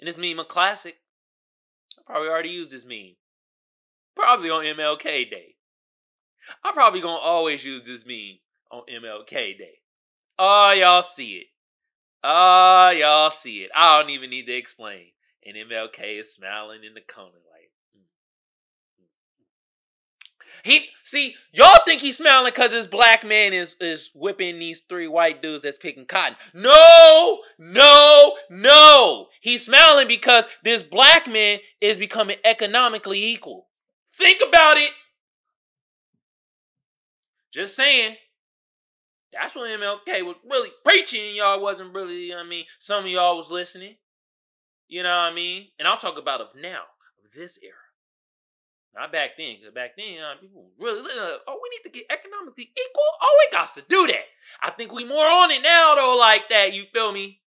And this meme a classic. I probably already used this meme. Probably on MLK Day. I'm probably gonna always use this meme on MLK Day. Oh, y'all see it. Oh, y'all see it. I don't even need to explain. And MLK is smiling in the corner like. Mm, mm, mm. He see y'all think he's smiling because this black man is is whipping these three white dudes that's picking cotton. No, no, no. He's smiling because this black man is becoming economically equal. Think about it. Just saying. That's what MLK was really preaching. Y'all wasn't really, I mean, some of y'all was listening. You know what I mean? And I'll talk about of now, of this era. Not back then, because back then, uh, people really, uh, oh, we need to get economically equal. Oh, we got to do that. I think we more on it now, though, like that. You feel me?